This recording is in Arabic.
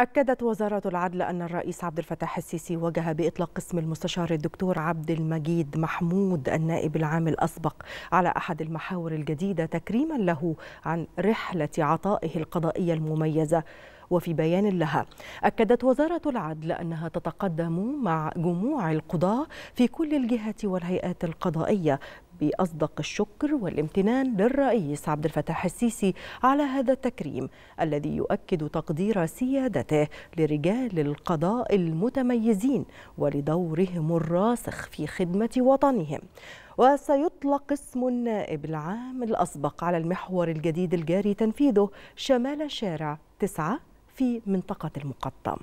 أكدت وزارة العدل أن الرئيس عبد الفتاح السيسي وجه بإطلاق اسم المستشار الدكتور عبد المجيد محمود النائب العام الأسبق على أحد المحاور الجديدة تكريما له عن رحلة عطائه القضائية المميزة. وفي بيان لها أكدت وزارة العدل أنها تتقدم مع جموع القضاة في كل الجهات والهيئات القضائية بأصدق الشكر والامتنان للرئيس عبد الفتاح السيسي على هذا التكريم الذي يؤكد تقدير سيادته لرجال القضاء المتميزين ولدورهم الراسخ في خدمة وطنهم. وسيطلق اسم النائب العام الأسبق على المحور الجديد الجاري تنفيذه شمال شارع تسعة في منطقة المقطم.